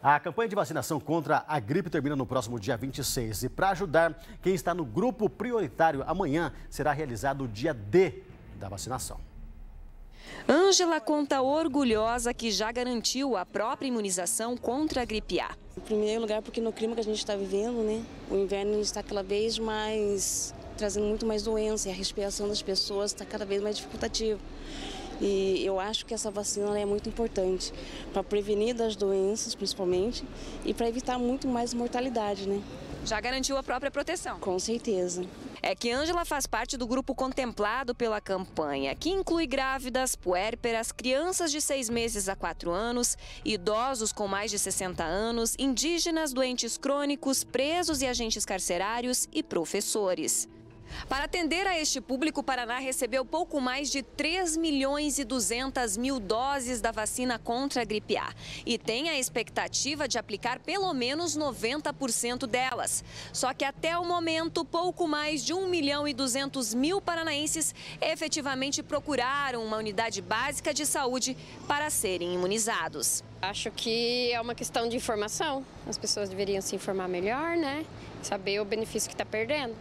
A campanha de vacinação contra a gripe termina no próximo dia 26 e para ajudar quem está no grupo prioritário, amanhã será realizado o dia D da vacinação. Ângela conta orgulhosa que já garantiu a própria imunização contra a gripe A. Em primeiro lugar, porque no clima que a gente está vivendo, né, o inverno está cada vez mais trazendo muito mais doença e a respiração das pessoas está cada vez mais dificultativa. E eu acho que essa vacina é muito importante para prevenir das doenças, principalmente, e para evitar muito mais mortalidade, né? Já garantiu a própria proteção? Com certeza. É que Ângela faz parte do grupo contemplado pela campanha, que inclui grávidas, puérperas, crianças de seis meses a quatro anos, idosos com mais de 60 anos, indígenas, doentes crônicos, presos e agentes carcerários e professores. Para atender a este público, o Paraná recebeu pouco mais de 3 milhões e 200 mil doses da vacina contra a gripe A e tem a expectativa de aplicar pelo menos 90% delas. Só que até o momento, pouco mais de 1 milhão e 200 mil paranaenses efetivamente procuraram uma unidade básica de saúde para serem imunizados. Acho que é uma questão de informação. As pessoas deveriam se informar melhor, né? Saber o benefício que está perdendo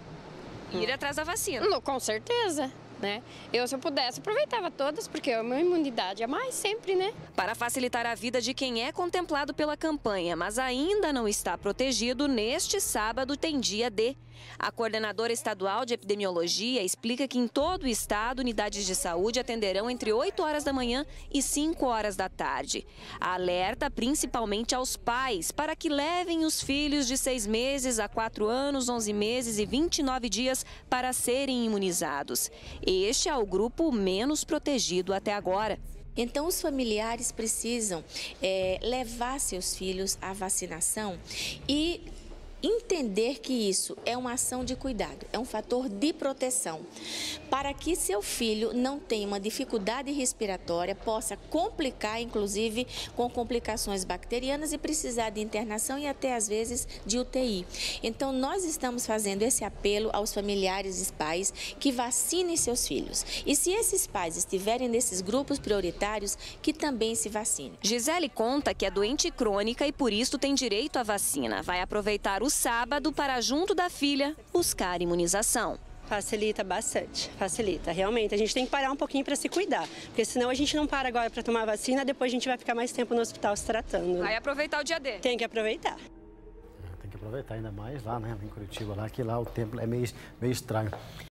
ir atrás da vacina. Com certeza. Né? Eu, se eu pudesse, aproveitava todas, porque a minha imunidade é mais sempre, né? Para facilitar a vida de quem é contemplado pela campanha, mas ainda não está protegido, neste sábado tem dia D. A coordenadora estadual de epidemiologia explica que em todo o estado, unidades de saúde atenderão entre 8 horas da manhã e 5 horas da tarde. Alerta principalmente aos pais para que levem os filhos de 6 meses a 4 anos, 11 meses e 29 dias para serem imunizados. Este é o grupo menos protegido até agora. Então, os familiares precisam é, levar seus filhos à vacinação e entender que isso é uma ação de cuidado, é um fator de proteção, para que seu filho não tenha uma dificuldade respiratória, possa complicar, inclusive, com complicações bacterianas e precisar de internação e até às vezes de UTI. Então, nós estamos fazendo esse apelo aos familiares e pais que vacinem seus filhos. E se esses pais estiverem nesses grupos prioritários, que também se vacinem. Gisele conta que é doente crônica e por isso tem direito à vacina. Vai aproveitar o o sábado para, junto da filha, buscar imunização. Facilita bastante, facilita. Realmente, a gente tem que parar um pouquinho para se cuidar, porque senão a gente não para agora para tomar vacina, depois a gente vai ficar mais tempo no hospital se tratando. Vai aproveitar o dia D. Tem que aproveitar. Tem que aproveitar ainda mais lá, né, em Curitiba, lá que lá o tempo é meio, meio estranho.